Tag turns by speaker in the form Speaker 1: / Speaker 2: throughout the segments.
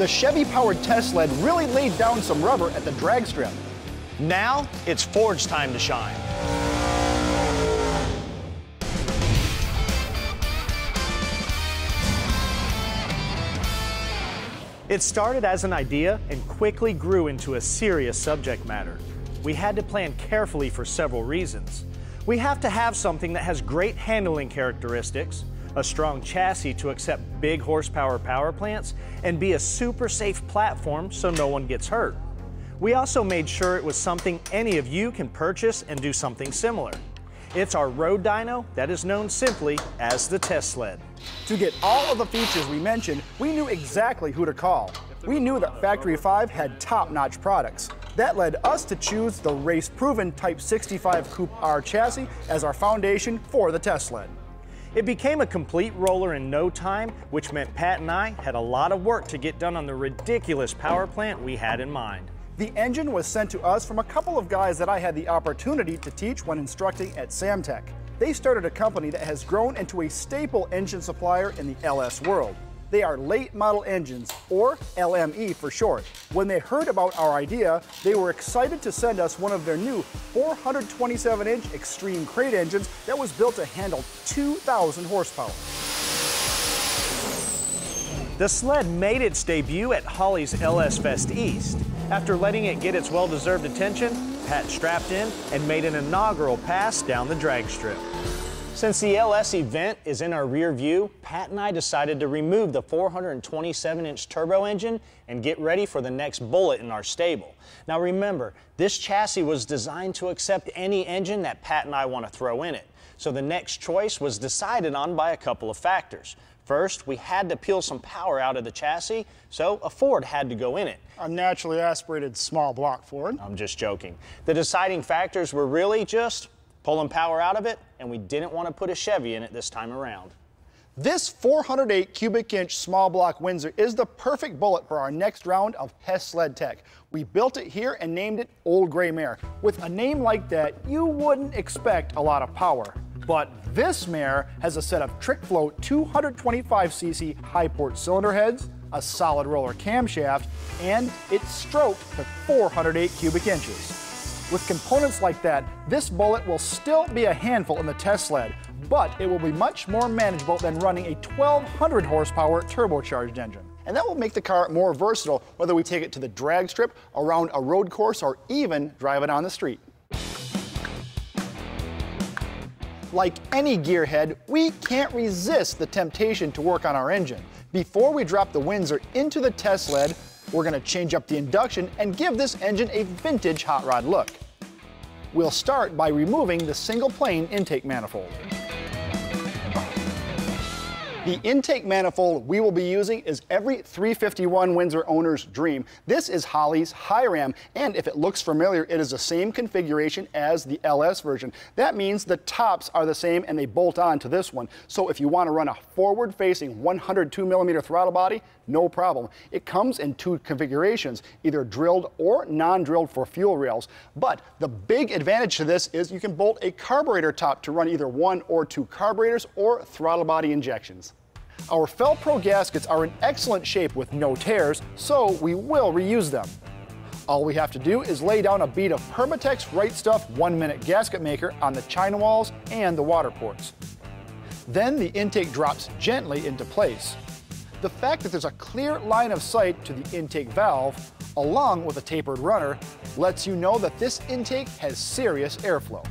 Speaker 1: The Chevy-powered test sled really laid down some rubber at the drag strip.
Speaker 2: Now, it's Ford's time to shine. It started as an idea and quickly grew into a serious subject matter. We had to plan carefully for several reasons. We have to have something that has great handling characteristics, a strong chassis to accept big horsepower power plants, and be a super safe platform so no one gets hurt. We also made sure it was something any of you can purchase and do something similar. It's our road dyno that is known simply as the test sled.
Speaker 1: To get all of the features we mentioned, we knew exactly who to call. We knew that Factory 5 had top-notch products. That led us to choose the race-proven Type 65 Coupe R chassis as our foundation for the test sled.
Speaker 2: It became a complete roller in no time, which meant Pat and I had a lot of work to get done on the ridiculous power plant we had in mind.
Speaker 1: The engine was sent to us from a couple of guys that I had the opportunity to teach when instructing at Samtech. They started a company that has grown into a staple engine supplier in the LS world. They are late model engines, or LME for short. When they heard about our idea, they were excited to send us one of their new 427 inch Extreme Crate engines that was built to handle 2,000 horsepower.
Speaker 2: The sled made its debut at Holley's LS Fest East. After letting it get its well-deserved attention, Pat strapped in and made an inaugural pass down the drag strip. Since the LS event is in our rear view, Pat and I decided to remove the 427-inch turbo engine and get ready for the next bullet in our stable. Now remember, this chassis was designed to accept any engine that Pat and I want to throw in it. So the next choice was decided on by a couple of factors. First, we had to peel some power out of the chassis, so a Ford had to go in it.
Speaker 1: A naturally aspirated small block Ford.
Speaker 2: I'm just joking. The deciding factors were really just pulling power out of it, and we didn't want to put a Chevy in it this time around.
Speaker 1: This 408 cubic inch small block Windsor is the perfect bullet for our next round of Test Sled Tech. We built it here and named it Old Gray Mare. With a name like that, you wouldn't expect a lot of power. But this mare has a set of Trick Flow 225cc high port cylinder heads, a solid roller camshaft, and it's stroked to 408 cubic inches. With components like that, this bullet will still be a handful in the test sled, but it will be much more manageable than running a 1200 horsepower turbocharged engine. And that will make the car more versatile, whether we take it to the drag strip, around a road course, or even drive it on the street. Like any gearhead, we can't resist the temptation to work on our engine. Before we drop the Windsor into the test sled, we're gonna change up the induction and give this engine a vintage hot rod look. We'll start by removing the single plane intake manifold. The intake manifold we will be using is every 351 Windsor owner's dream. This is Holley's Hi-Ram, and if it looks familiar, it is the same configuration as the LS version. That means the tops are the same and they bolt on to this one. So if you want to run a forward-facing 102 millimeter throttle body, no problem. It comes in two configurations, either drilled or non-drilled for fuel rails. But the big advantage to this is you can bolt a carburetor top to run either one or two carburetors or throttle body injections. Our Fel-Pro gaskets are in excellent shape with no tears, so we will reuse them. All we have to do is lay down a bead of Permatex Right Stuff 1 minute gasket maker on the china walls and the water ports. Then the intake drops gently into place. The fact that there's a clear line of sight to the intake valve, along with a tapered runner, lets you know that this intake has serious airflow.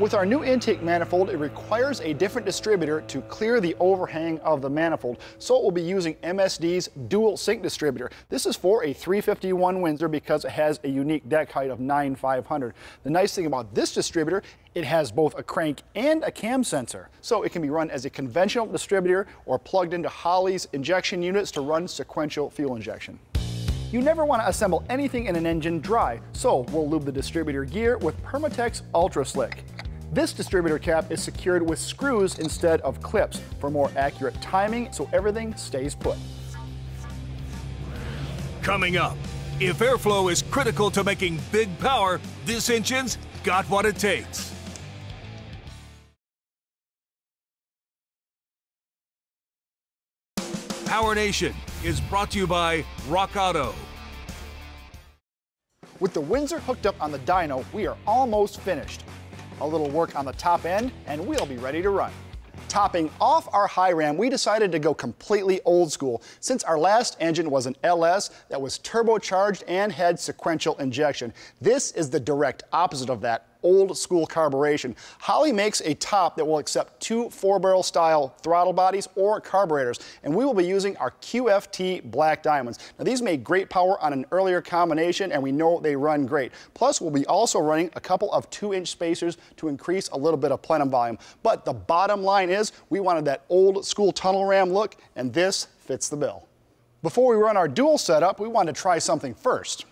Speaker 1: With our new intake manifold, it requires a different distributor to clear the overhang of the manifold, so it will be using MSD's dual sync distributor. This is for a 351 Windsor because it has a unique deck height of 9500. The nice thing about this distributor, it has both a crank and a cam sensor, so it can be run as a conventional distributor or plugged into Holley's injection units to run sequential fuel injection. You never want to assemble anything in an engine dry, so we'll lube the distributor gear with Permatex Ultra Slick. This distributor cap is secured with screws instead of clips for more accurate timing so everything stays put.
Speaker 3: Coming up, if airflow is critical to making big power, this engine's got what it takes. Power Nation is brought to you by Rock Auto.
Speaker 1: With the Windsor hooked up on the dyno, we are almost finished. A little work on the top end, and we'll be ready to run. Topping off our Hi-Ram, we decided to go completely old school since our last engine was an LS that was turbocharged and had sequential injection. This is the direct opposite of that old school carburation. Holley makes a top that will accept two four barrel style throttle bodies or carburetors, and we will be using our QFT Black Diamonds. Now these made great power on an earlier combination and we know they run great. Plus we'll be also running a couple of two inch spacers to increase a little bit of plenum volume. But the bottom line is we wanted that old school tunnel ram look and this fits the bill. Before we run our dual setup, we wanted to try something first.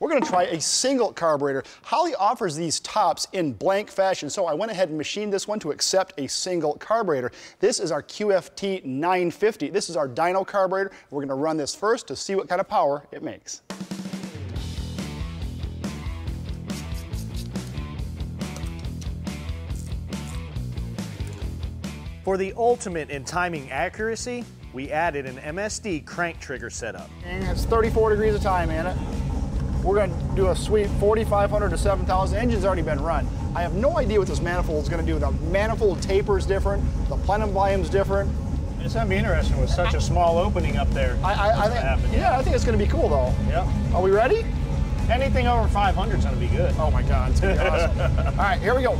Speaker 1: We're going to try a single carburetor. Holley offers these tops in blank fashion, so I went ahead and machined this one to accept a single carburetor. This is our QFT 950. This is our dyno carburetor. We're going to run this first to see what kind of power it makes.
Speaker 2: For the ultimate in timing accuracy, we added an MSD crank trigger setup.
Speaker 1: And it's 34 degrees of time in it. We're going to do a sweep 4,500 to 7,000. Engine's already been run. I have no idea what this manifold is going to do. The manifold taper is different. The plenum volume is different.
Speaker 2: It's going to be interesting with such a small opening up there.
Speaker 1: I, I, I think,
Speaker 2: happen,
Speaker 1: yeah.
Speaker 2: yeah.
Speaker 1: I think it's going to be cool though.
Speaker 2: Yeah.
Speaker 1: Are we ready?
Speaker 2: Anything over 500 is going to be good.
Speaker 1: Oh my God, it's going to be awesome. All right, here we go.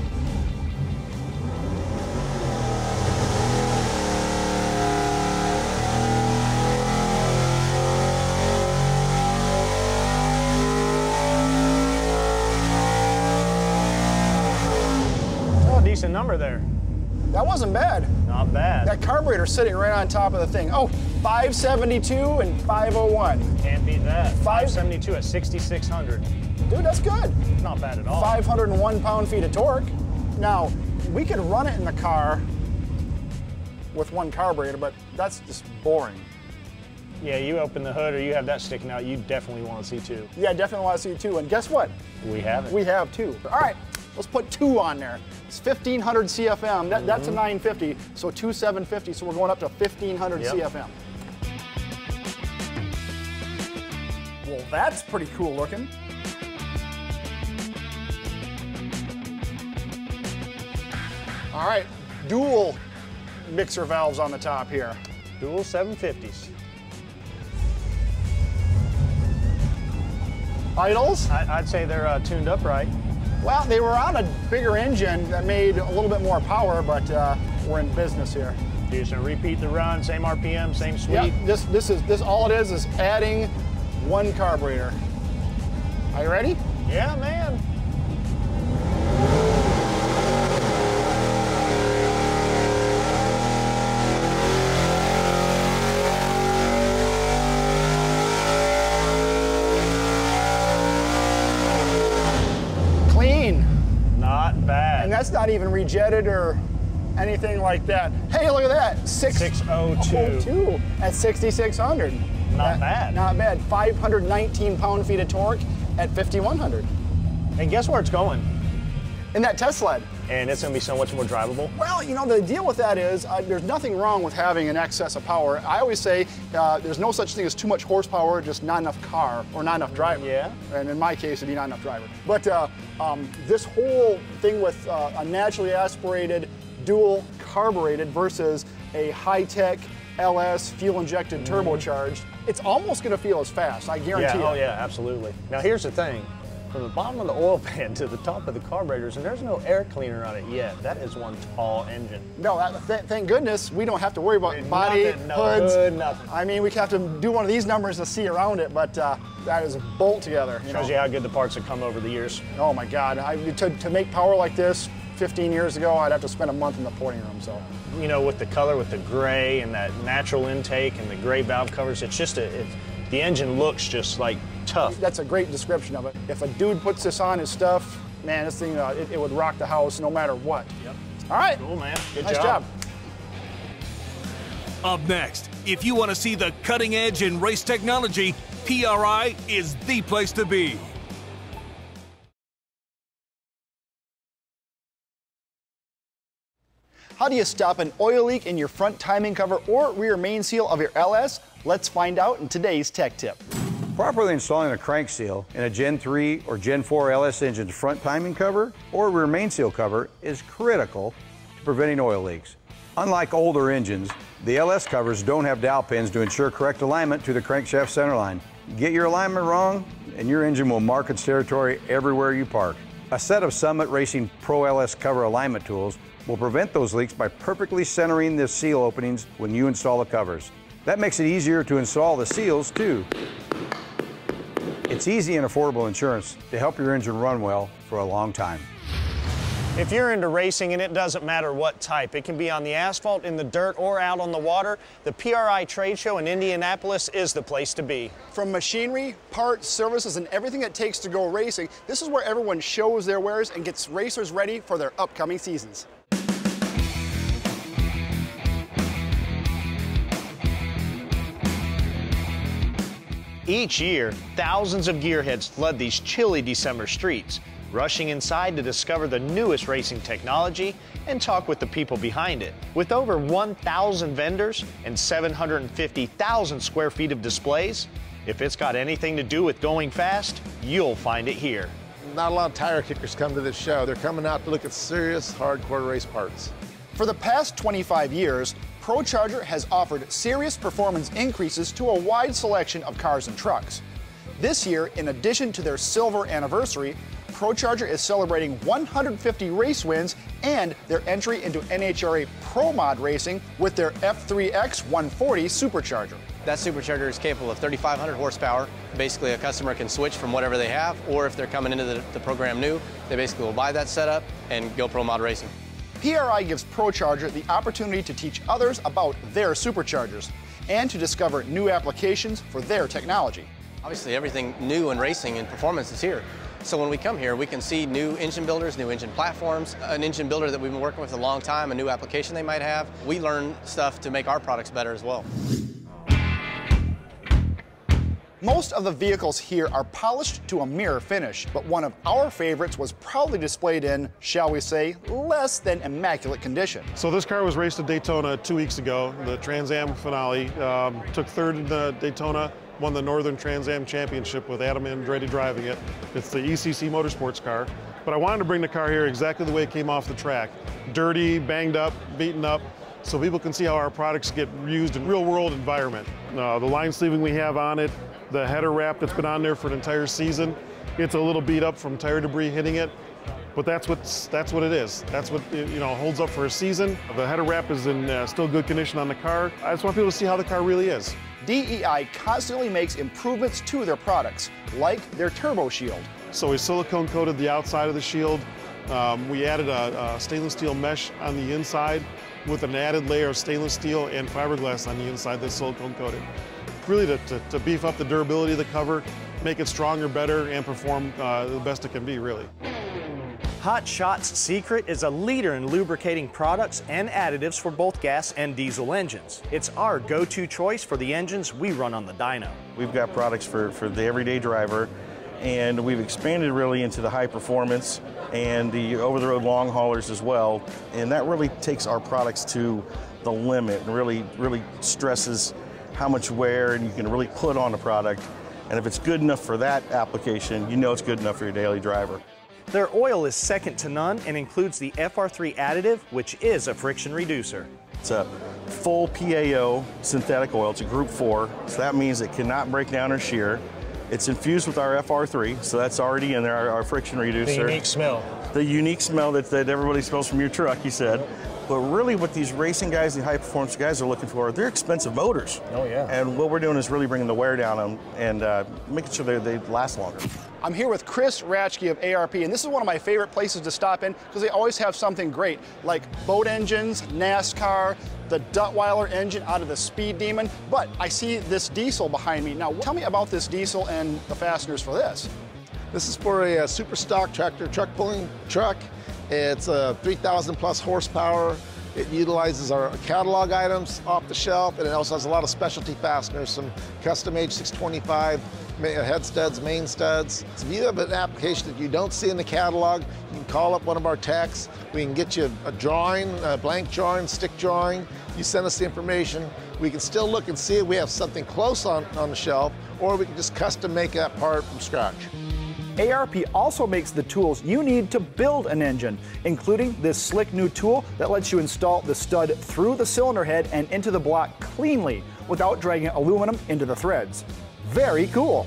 Speaker 2: Decent number there.
Speaker 1: That wasn't bad.
Speaker 2: Not bad.
Speaker 1: That carburetor sitting right on top of the thing. Oh, 572 and 501.
Speaker 2: Can't beat that. 572 at 6,600.
Speaker 1: Dude, that's good.
Speaker 2: Not bad at all.
Speaker 1: 501 pound-feet of torque. Now, we could run it in the car with one carburetor, but that's just boring.
Speaker 2: Yeah, you open the hood or you have that sticking out, you definitely want to see two.
Speaker 1: Yeah, definitely want to see two. And guess what?
Speaker 2: We have it.
Speaker 1: We have two. All right, let's put two on there. It's 1500 CFM. That, That's a 950, so two 750. So we're going up to 1500
Speaker 2: Yep.
Speaker 1: CFM. Well, that's pretty cool looking. All right, dual mixer valves on the top here.
Speaker 2: Dual 750s.
Speaker 1: Idles?
Speaker 2: I, I'd say they're uh, tuned up right.
Speaker 1: Well, they were on a bigger engine that made a little bit more power, but uh, we're in business here.
Speaker 2: Just gonna repeat the run, same RPM, same sweep.
Speaker 1: Yeah, this this is this all it is is adding one carburetor. Are you ready?
Speaker 2: Yeah, man.
Speaker 1: That's not even rejetted or anything like that. Hey, look at that. Six,
Speaker 2: 602.
Speaker 1: 602 at 6,600.
Speaker 2: Not
Speaker 1: That-
Speaker 2: bad.
Speaker 1: Not bad. 519 pound feet of torque at 5,100.
Speaker 2: And guess where it's going?
Speaker 1: In that test sled.
Speaker 2: And it's gonna be so much more drivable.
Speaker 1: Well, you know, the deal with that is uh, there's nothing wrong with having an excess of power. I always say uh, there's no such thing as too much horsepower, just not enough car or not enough driver.
Speaker 2: Yeah.
Speaker 1: And in my case, it'd be not enough driver. But uh, um, this whole thing with uh, a naturally aspirated, dual carbureted versus a high-tech LS fuel injected turbocharged, it's almost going to feel as fast. I guarantee
Speaker 2: Yeah,
Speaker 1: you.
Speaker 2: oh yeah, absolutely. Now here's the thing. From the bottom of the oil pan to the top of the carburetors, and there's no air cleaner on it yet. That is one tall engine.
Speaker 1: No, th- thank goodness we don't have to worry about body,
Speaker 2: Nothing, no
Speaker 1: hoods.
Speaker 2: hood, nothing.
Speaker 1: I mean, we have to do one of these numbers to see around it, but uh, that is a bolt together. You know?
Speaker 2: Shows you how good the parts have come over the years.
Speaker 1: Oh my God! I, to, to make power like this 15 years ago, I'd have to spend a month in the porting room. So
Speaker 2: You know, with the color, with the gray and that natural intake and the gray valve covers, it's just a, it, the engine looks just like tough.
Speaker 1: that's a great description of it. If a dude puts this on his stuff, man, this thing uh, it, it would rock the house no matter what.
Speaker 2: Yep.
Speaker 1: All right.
Speaker 2: Cool, man. Good
Speaker 1: nice
Speaker 2: job.
Speaker 1: job.
Speaker 3: Up next, if you want to see the cutting edge in race technology, PRI is the place to be.
Speaker 1: How do you stop an oil leak in your front timing cover or rear main seal of your LS? Let's find out in today's tech tip.
Speaker 4: Properly installing a crank seal in a Gen 3 or Gen 4 LS engine's front timing cover or rear main seal cover is critical to preventing oil leaks. Unlike older engines, the LS covers don't have dowel pins to ensure correct alignment to the crankshaft centerline. Get your alignment wrong, and your engine will mark its territory everywhere you park. A set of Summit Racing Pro LS cover alignment tools will prevent those leaks by perfectly centering the seal openings when you install the covers. That makes it easier to install the seals too. It's easy and affordable insurance to help your engine run well for a long time.
Speaker 2: If you're into racing, and it doesn't matter what type, it can be on the asphalt, in the dirt, or out on the water, the PRI Trade Show in Indianapolis is the place to be.
Speaker 1: From machinery, parts, services, and everything it takes to go racing, this is where everyone shows their wares and gets racers ready for their upcoming seasons.
Speaker 2: Each year, thousands of gearheads flood these chilly December streets, rushing inside to discover the newest racing technology and talk with the people behind it. With over 1,000 vendors and 750,000 square feet of displays, if it's got anything to do with going fast, you'll find it here.
Speaker 5: Not a lot of tire kickers come to this show. They're coming out to look at serious, hardcore race parts.
Speaker 1: For the past 25 years, ProCharger has offered serious performance increases to a wide selection of cars and trucks. This year, in addition to their silver anniversary, ProCharger is celebrating 150 race wins and their entry into NHRA Pro Mod racing with their F3X 140 supercharger.
Speaker 6: That supercharger is capable of 3,500 horsepower. Basically, a customer can switch from whatever they have, or if they're coming into the, the program new, they basically will buy that setup and go Pro Mod racing.
Speaker 1: PRI gives ProCharger the opportunity to teach others about their superchargers and to discover new applications for their technology.
Speaker 6: Obviously, everything new in racing and performance is here. So when we come here, we can see new engine builders, new engine platforms, an engine builder that we've been working with a long time, a new application they might have. We learn stuff to make our products better as well.
Speaker 1: Most of the vehicles here are polished to a mirror finish, but one of our favorites was proudly displayed in, shall we say, less than immaculate condition.
Speaker 7: So this car was raced at Daytona two weeks ago, the Trans Am finale. Um, took third in the Daytona, won the Northern Trans Am Championship with Adam Andretti driving it. It's the ECC Motorsports car. But I wanted to bring the car here exactly the way it came off the track. Dirty, banged up, beaten up, so people can see how our products get used in real world environment. Uh, the line sleeving we have on it, the header wrap that's been on there for an entire season, it's a little beat up from tire debris hitting it. But that's what's that's what it is. That's what you know holds up for a season. The header wrap is in uh, still good condition on the car. I just want people to see how the car really is.
Speaker 1: DEI constantly makes improvements to their products, like their Turbo Shield.
Speaker 7: So we silicone coated the outside of the shield. Um, we added a, a stainless steel mesh on the inside with an added layer of stainless steel and fiberglass on the inside that's silicone coated. Really to, to, to beef up the durability of the cover, make it stronger, better, and perform uh, the best it can be, really.
Speaker 2: Hot Shots Secret is a leader in lubricating products and additives for both gas and diesel engines. It's our go-to choice for the engines we run on the dyno.
Speaker 8: We've got products for, for the everyday driver and we've expanded really into the high performance and the over-the-road long haulers as well. And that really takes our products to the limit and really, really stresses how much wear and you can really put on a product. And if it's good enough for that application, you know it's good enough for your daily driver.
Speaker 2: Their oil is second to none and includes the FR3 additive, which is a friction reducer.
Speaker 8: It's a full PAO synthetic oil. It's a Group 4, so that means it cannot break down or shear. It's infused with our FR3, so that's already in there, our, our friction reducer.
Speaker 2: The unique smell.
Speaker 8: The unique smell that, that everybody smells from your truck, you said. But really what these racing guys, the high performance guys are looking for, they're expensive motors.
Speaker 2: Oh yeah.
Speaker 8: And what we're doing is really bringing the wear down them and uh, making sure they, they last longer.
Speaker 1: I'm here with Chris Raschke of ARP, and this is one of my favorite places to stop in because they always have something great, like boat engines, NASCAR, the Duttweiler engine out of the Speed Demon. But I see this diesel behind me. Now, tell me about this diesel and the fasteners for this.
Speaker 5: This is for a, a super stock tractor truck pulling truck. It's a 3,000 plus horsepower. It utilizes our catalog items off the shelf, and it also has a lot of specialty fasteners, some custom Age 625 uh, head studs, main studs. So if you have an application that you don't see in the catalog, you can call up one of our techs. We can get you a drawing, a blank drawing, stick drawing. You send us the information. We can still look and see if we have something close on, on the shelf, or we can just custom make that part from scratch.
Speaker 1: ARP also makes the tools you need to build an engine, including this slick new tool that lets you install the stud through the cylinder head and into the block cleanly without dragging aluminum into the threads. Very cool.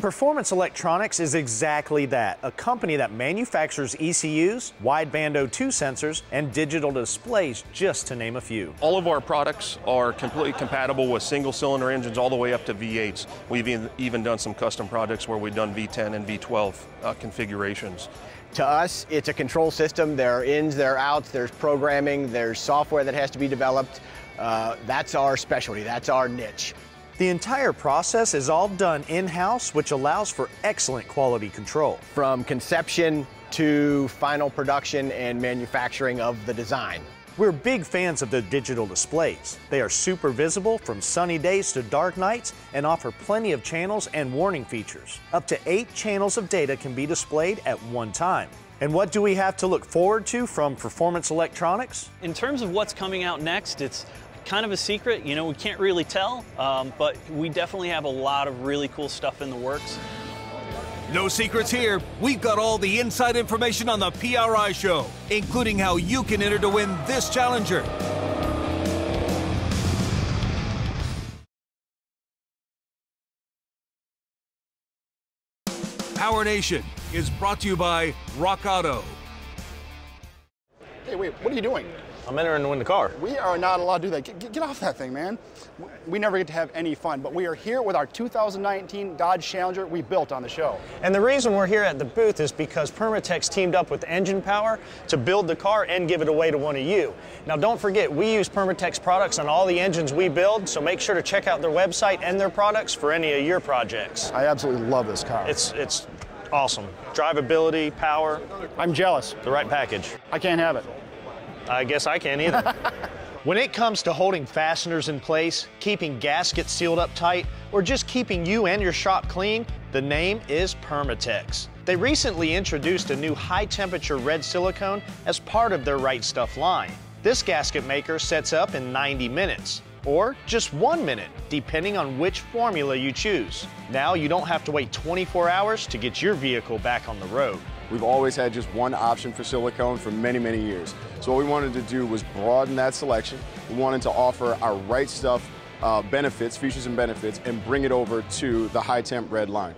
Speaker 2: Performance Electronics is exactly that, a company that manufactures ECUs, wideband O2 sensors, and digital displays, just to name a few.
Speaker 9: All of our products are completely compatible with single cylinder engines all the way up to V8s. We've even done some custom projects where we've done V10 and V12 uh, configurations.
Speaker 10: To us, it's a control system. There are ins, there are outs, there's programming, there's software that has to be developed. Uh, that's our specialty, that's our niche.
Speaker 2: The entire process is all done in-house, which allows for excellent quality control.
Speaker 10: From conception to final production and manufacturing of the design.
Speaker 2: We're big fans of the digital displays. They are super visible from sunny days to dark nights and offer plenty of channels and warning features. Up to eight channels of data can be displayed at one time. And what do we have to look forward to from Performance Electronics?
Speaker 11: In terms of what's coming out next, it's kind of a secret. You know, we can't really tell, um, but we definitely have a lot of really cool stuff in the works.
Speaker 3: No secrets here. We've got all the inside information on the PRI show, including how you can enter to win this Challenger. Power Nation is brought to you by Rock Auto.
Speaker 1: Hey, wait, what are you doing?
Speaker 2: I'm entering to win the car.
Speaker 1: We are not allowed to do that. Get, get, off that thing, man. We never get to have any fun, but we are here with our 2019 Dodge Challenger we built on the show.
Speaker 2: And the reason we're here at the booth is because Permatex teamed up with Engine Power to build the car and give it away to one of you. Now don't forget, we use Permatex products on all the engines we build, so make sure to check out their website and their products for any of your projects.
Speaker 1: I absolutely love this car.
Speaker 2: It's, it's awesome. Drivability, power.
Speaker 1: I'm jealous.
Speaker 2: The right package.
Speaker 1: I can't have it.
Speaker 2: I guess I can't either. when it comes to holding fasteners in place, keeping gaskets sealed up tight, or just keeping you and your shop clean, the name is Permatex. They recently introduced a new high temperature red silicone as part of their Right Stuff line. This gasket maker sets up in 90 minutes or just one minute, depending on which formula you choose. Now you don't have to wait 24 hours to get your vehicle back on the road.
Speaker 12: We've always had just one option for silicone for many, many years. So what we wanted to do was broaden that selection. We wanted to offer our right stuff uh, benefits, features and benefits, and bring it over to the high temp red line.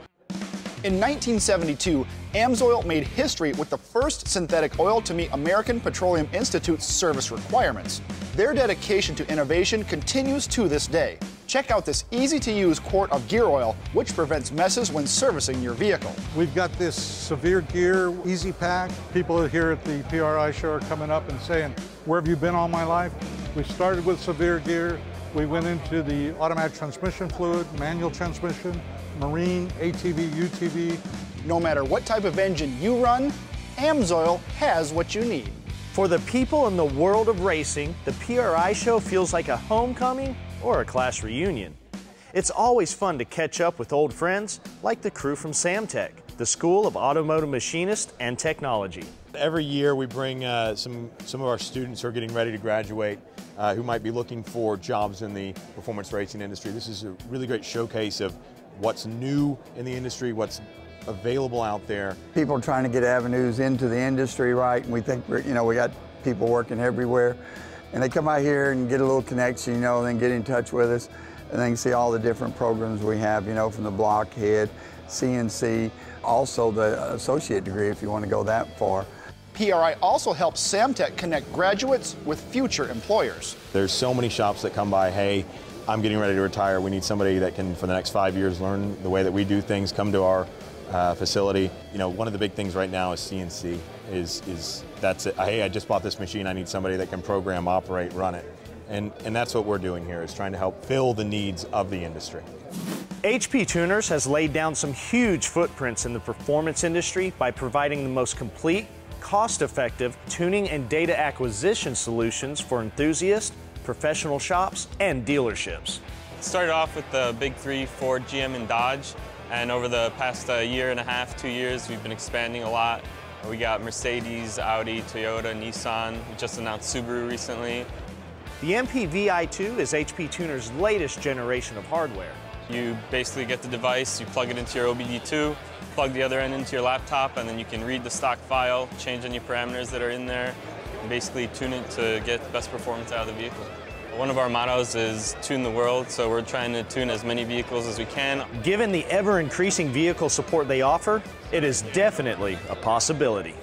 Speaker 1: In 1972, AMSOIL made history with the first synthetic oil to meet American Petroleum Institute's service requirements. Their dedication to innovation continues to this day. Check out this easy-to-use quart of gear oil, which prevents messes when servicing your vehicle.
Speaker 13: We've got this Severe Gear Easy Pack. People here at the PRI show are coming up and saying, where have you been all my life? We started with Severe Gear. We went into the automatic transmission fluid, manual transmission, marine, ATV, UTV.
Speaker 1: No matter what type of engine you run, AMSOIL has what you need.
Speaker 2: For the people in the world of racing, the PRI show feels like a homecoming or a class reunion. It's always fun to catch up with old friends like the crew from Samtech, the School of Automotive Machinists and Technology.
Speaker 14: Every year we bring uh, some, some of our students who are getting ready to graduate uh, who might be looking for jobs in the performance racing industry. This is a really great showcase of what's new in the industry, what's available out there.
Speaker 15: People are trying to get avenues into the industry, right? And we think, you know, we got people working everywhere. And they come out here and get a little connection, you know, and then get in touch with us. And then see all the different programs we have, you know, from the blockhead, CNC, also the associate degree if you want to go that far.
Speaker 1: PRI also helps Samtech connect graduates with future employers.
Speaker 14: There's so many shops that come by, hey, I'm getting ready to retire. We need somebody that can, for the next five years, learn the way that we do things, come to our uh, facility. You know, one of the big things right now is CNC. Is is that's it. Hey, I just bought this machine. I need somebody that can program, operate, run it, and and that's what we're doing here. Is trying to help fill the needs of the industry.
Speaker 2: HP Tuners has laid down some huge footprints in the performance industry by providing the most complete, cost-effective tuning and data acquisition solutions for enthusiasts, professional shops, and dealerships.
Speaker 16: Started off with the big three, Ford, GM, and Dodge. And over the past uh, year and a half, two years, we've been expanding a lot. We got Mercedes, Audi, Toyota, Nissan. We just announced Subaru recently.
Speaker 2: The MPVI2 is HP Tuner's latest generation of hardware.
Speaker 16: You basically get the device, you plug it into your OBD2, plug the other end into your laptop, and then you can read the stock file, change any parameters that are in there, and basically tune it to get the best performance out of the vehicle. One of our mottos is tune the world, so we're trying to tune as many vehicles as we can.
Speaker 2: Given the ever increasing vehicle support they offer, it is definitely a possibility.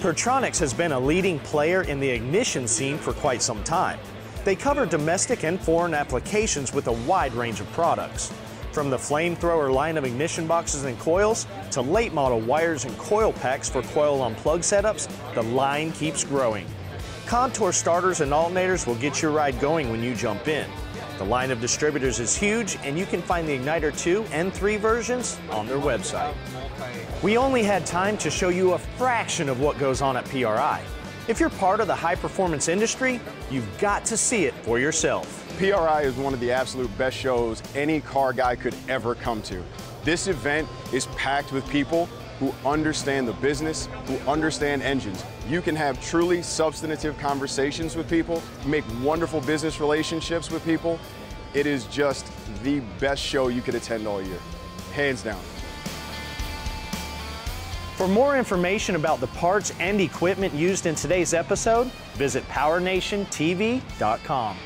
Speaker 2: Pertronix has been a leading player in the ignition scene for quite some time. They cover domestic and foreign applications with a wide range of products. From the flamethrower line of ignition boxes and coils to late model wires and coil packs for coil on plug setups, the line keeps growing. Contour starters and alternators will get your ride going when you jump in. The line of distributors is huge, and you can find the Ignitor 2 and 3 versions on their website. We only had time to show you a fraction of what goes on at PRI. If you're part of the high performance industry, you've got to see it for yourself.
Speaker 12: PRI is one of the absolute best shows any car guy could ever come to. This event is packed with people who understand the business, who understand engines. You can have truly substantive conversations with people, make wonderful business relationships with people. It is just the best show you could attend all year, hands down.
Speaker 2: For more information about the parts and equipment used in today's episode, visit PowerNationTV.com.